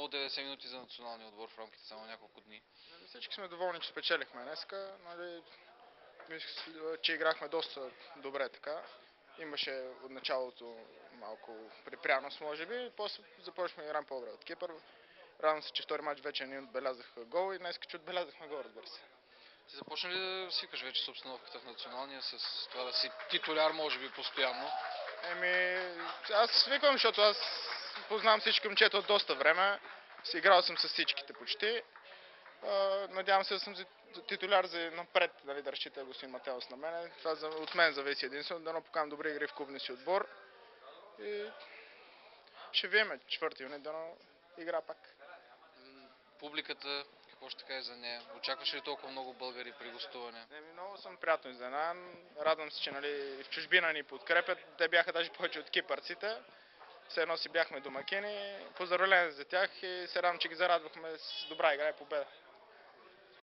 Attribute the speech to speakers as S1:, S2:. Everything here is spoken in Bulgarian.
S1: Отново 90 минути за националния отбор в рамките само няколко дни.
S2: Нали, Всички сме доволни, че спечелихме днеска. Нали, мисля, че играхме доста добре така. Имаше от началото малко припряност, може би. После започнахме играем по-добре от Кипър. Радвам се, че втори матч вече ни отбелязаха гол и днес, че отбелязахме гол, разбира се.
S1: Ти започна ли да свикаш вече с обстановката в националния, с това да си титуляр, може би, постоянно?
S2: Еми, аз свиквам, защото аз познавам всички момчета от доста време. Си играл съм с всичките почти. Надявам се да съм титуляр за напред, нали, да разчита господин Матеос на мене. Това за, от мен зависи единствено, да покажем добри игри в клубния си отбор. И ще видим, четвърти юни, да игра пак.
S1: Публиката, какво ще кажеш за нея? Очакваш ли толкова много българи при гостуване?
S2: Еми, много съм приятно изненадан. Радвам се, че нали, в чужбина ни подкрепят. Те бяха даже повече от кипърците. Все едно си бяхме домакини. Поздравления за тях и се радвам, че ги зарадвахме с добра игра и победа.